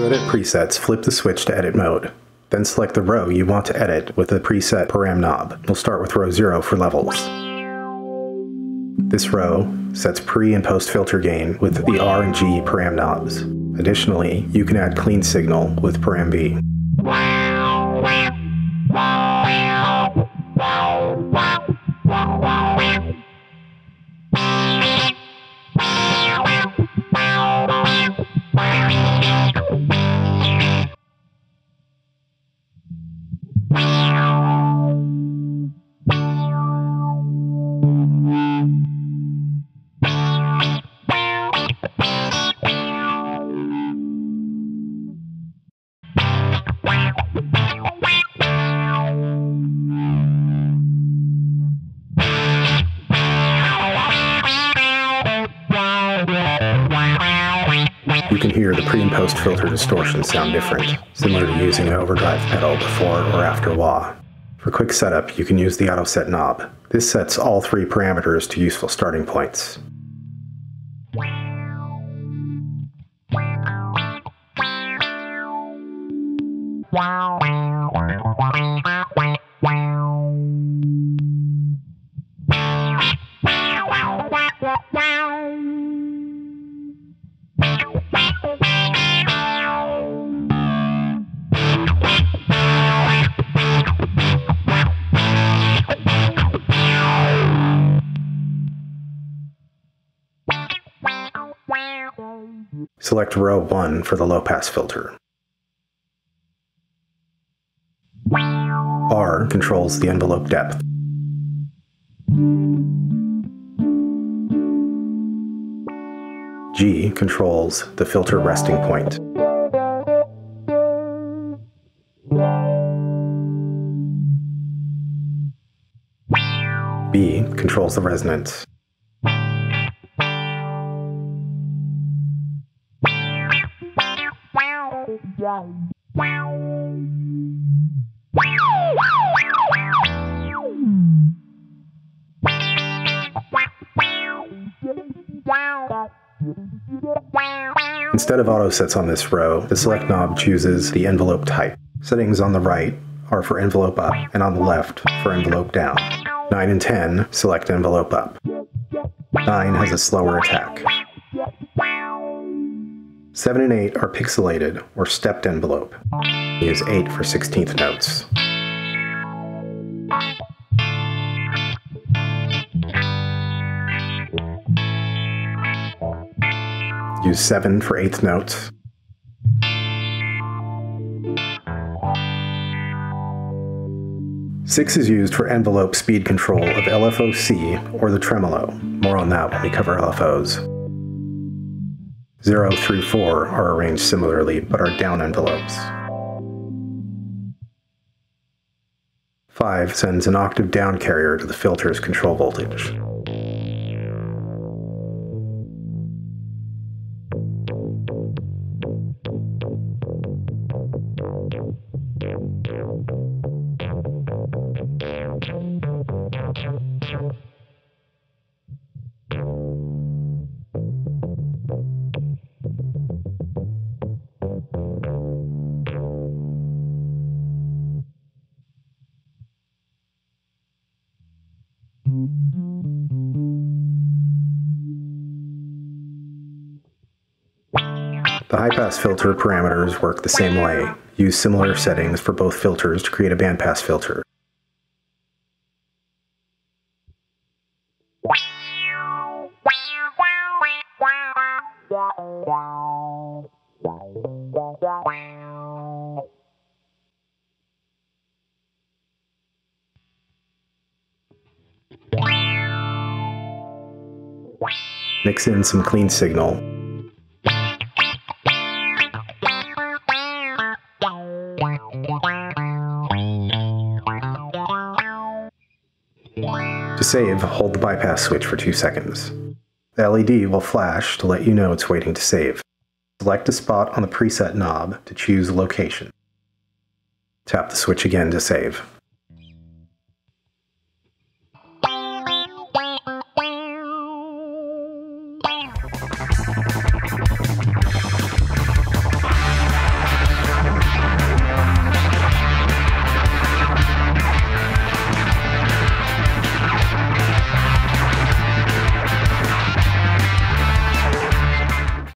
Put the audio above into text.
To edit presets, flip the switch to edit mode. Then select the row you want to edit with the preset param knob. We'll start with row 0 for levels. This row sets pre and post filter gain with the R and G param knobs. Additionally, you can add clean signal with param B. Hear the pre and post filter distortion sound different, similar to using an overdrive pedal before or after wah. For quick setup, you can use the auto set knob. This sets all three parameters to useful starting points. Select row 1 for the low pass filter. R controls the envelope depth. G controls the filter resting point. B controls the resonance. Instead of auto sets on this row, the select knob chooses the envelope type. Settings on the right are for envelope up and on the left for envelope down. 9 and 10 select envelope up. 9 has a slower attack. 7 and 8 are pixelated or stepped envelope. Use 8 for 16th notes. Use 7 for 8th notes. Six is used for envelope speed control of LFO-C or the tremolo. More on that when we cover LFOs. 0 through 4 are arranged similarly but are down envelopes. 5 sends an octave down carrier to the filter's control voltage. The high-pass filter parameters work the same way. Use similar settings for both filters to create a bandpass filter. Mix in some clean signal. To save, hold the bypass switch for 2 seconds. The LED will flash to let you know it's waiting to save. Select a spot on the preset knob to choose location. Tap the switch again to save.